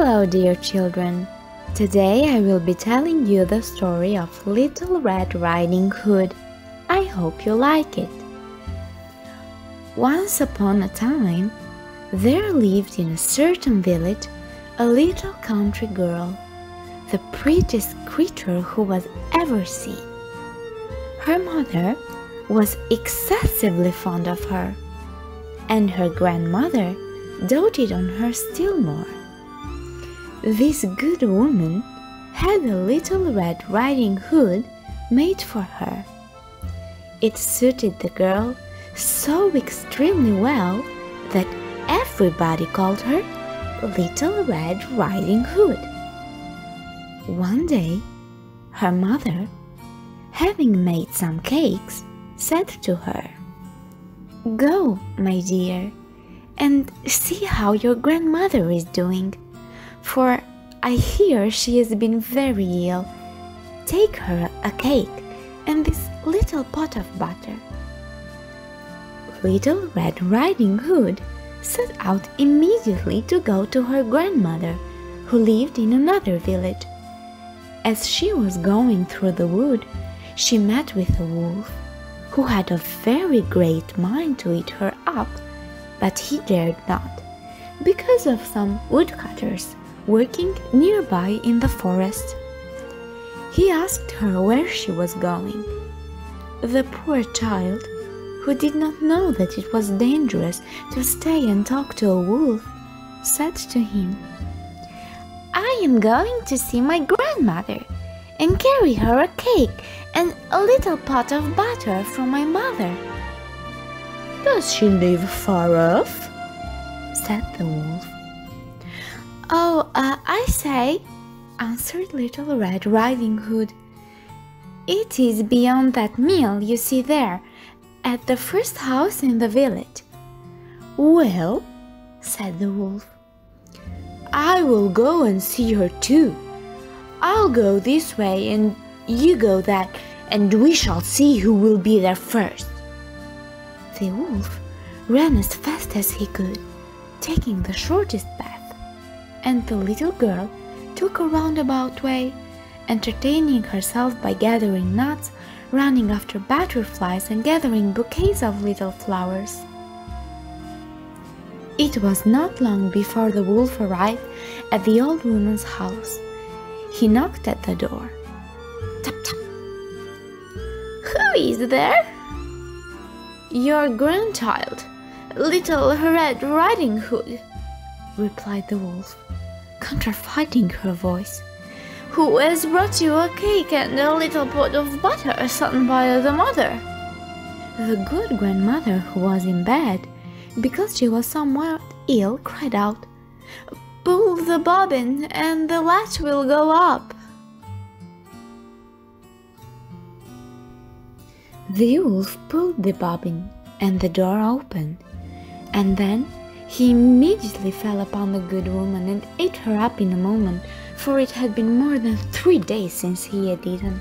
Hello, dear children. Today I will be telling you the story of Little Red Riding Hood. I hope you like it. Once upon a time, there lived in a certain village a little country girl, the prettiest creature who was ever seen. Her mother was excessively fond of her, and her grandmother doted on her still more. This good woman had a little red riding hood made for her. It suited the girl so extremely well that everybody called her Little Red Riding Hood. One day, her mother, having made some cakes, said to her, Go, my dear, and see how your grandmother is doing, for I hear she has been very ill. Take her a cake and this little pot of butter. Little Red Riding Hood set out immediately to go to her grandmother, who lived in another village. As she was going through the wood, she met with a wolf, who had a very great mind to eat her up, but he dared not, because of some woodcutters working nearby in the forest. He asked her where she was going. The poor child who did not know that it was dangerous to stay and talk to a wolf, said to him, I am going to see my grandmother and carry her a cake and a little pot of butter from my mother. Does she live far off? said the wolf. Oh, uh, I say, answered Little Red Riding Hood. It is beyond that mill you see there, at the first house in the village. Well, said the wolf, I will go and see her too. I'll go this way and you go that, and we shall see who will be there first. The wolf ran as fast as he could, taking the shortest path, and the little girl took a roundabout way, entertaining herself by gathering nuts running after butterflies and gathering bouquets of little flowers. It was not long before the wolf arrived at the old woman's house. He knocked at the door. Tap tap. Who is there? Your grandchild, little Red Riding Hood, replied the wolf, counterfeiting her voice who has brought you a cake and a little pot of butter sent by the mother. The good grandmother, who was in bed, because she was somewhat ill, cried out, Pull the bobbin and the latch will go up. The wolf pulled the bobbin and the door opened, and then he immediately fell upon the good woman and ate her up in a moment, for it had been more than three days since he had eaten.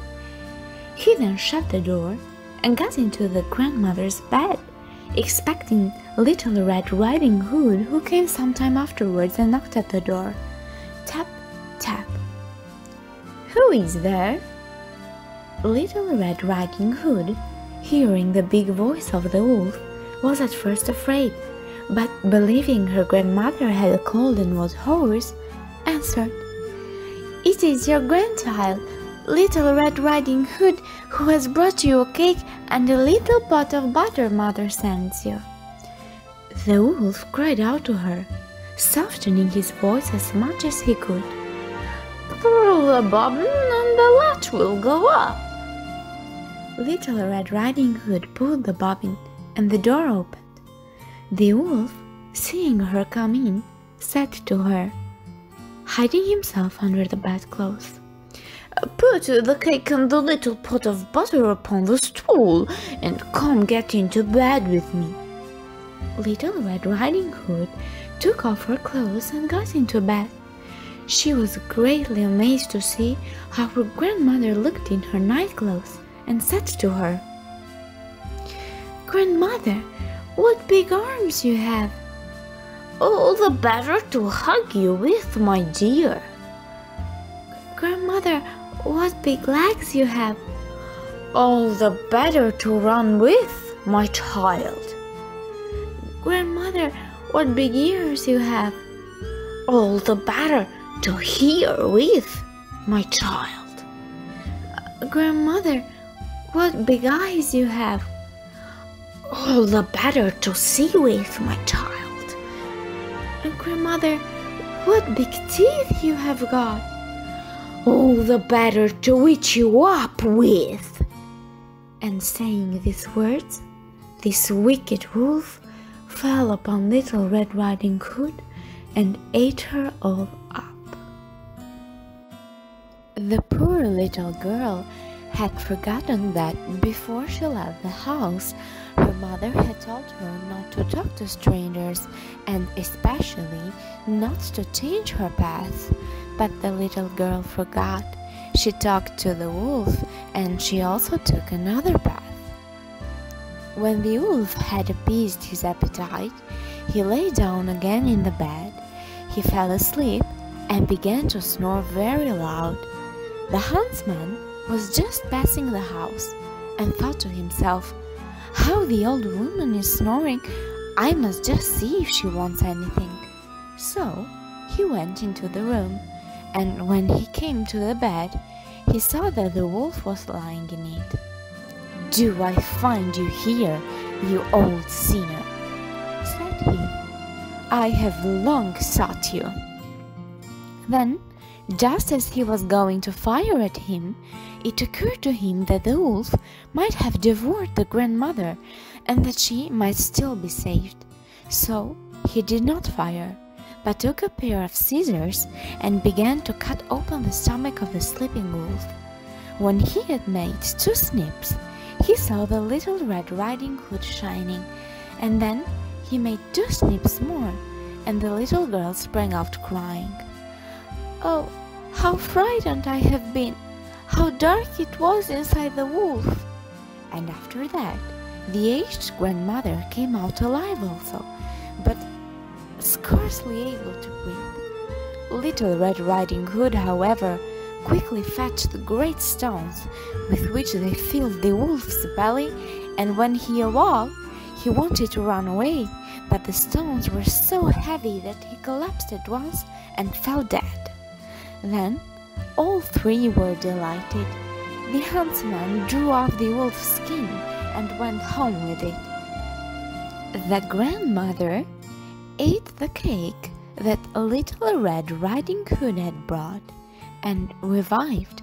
He then shut the door and got into the grandmother's bed, expecting Little Red Riding Hood, who came some time afterwards and knocked at the door. Tap, tap. Who is there? Little Red Riding Hood, hearing the big voice of the wolf, was at first afraid but believing her grandmother had a cold and was hoarse, answered, It is your grandchild, Little Red Riding Hood, who has brought you a cake and a little pot of butter mother sends you. The wolf cried out to her, softening his voice as much as he could. Pull the bobbin and the latch will go up. Little Red Riding Hood pulled the bobbin and the door opened. The wolf, seeing her come in, said to her, hiding himself under the bedclothes, Put the cake and the little pot of butter upon the stool, and come get into bed with me. Little Red Riding Hood took off her clothes and got into bed. She was greatly amazed to see how her grandmother looked in her night clothes and said to her, Grandmother, what big arms you have! All the better to hug you with, my dear. Grandmother, what big legs you have. All the better to run with, my child. Grandmother, what big ears you have. All the better to hear with, my child. Grandmother, what big eyes you have. All the better to see with, my child. And Grandmother, what big teeth you have got. All the better to eat you up with. And saying these words, this wicked wolf fell upon Little Red Riding Hood and ate her all up. The poor little girl had forgotten that before she left the house, mother had told her not to talk to strangers and especially not to change her path. But the little girl forgot. She talked to the wolf and she also took another path. When the wolf had appeased his appetite, he lay down again in the bed. He fell asleep and began to snore very loud. The huntsman was just passing the house and thought to himself, How the old woman is snoring! I must just see if she wants anything. So he went into the room, and when he came to the bed, he saw that the wolf was lying in it. Do I find you here, you old sinner? said he. I have long sought you. Then just as he was going to fire at him, it occurred to him that the wolf might have devoured the grandmother and that she might still be saved. So he did not fire, but took a pair of scissors and began to cut open the stomach of the sleeping wolf. When he had made two snips, he saw the little Red Riding Hood shining, and then he made two snips more, and the little girl sprang out crying. Oh, how frightened I have been! How dark it was inside the wolf! And after that, the aged grandmother came out alive also, but scarcely able to breathe. Little Red Riding Hood, however, quickly fetched the great stones with which they filled the wolf's belly, and when he awoke, he wanted to run away, but the stones were so heavy that he collapsed at once and fell dead. Then all three were delighted. The huntsman drew off the wolf's skin and went home with it. The grandmother ate the cake that Little Red Riding Hood had brought and revived.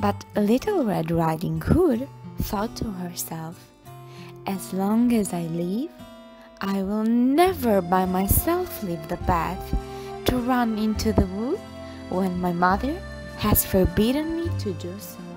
But Little Red Riding Hood thought to herself, As long as I live, I will never by myself leave the path to run into the wood when my mother has forbidden me to do so.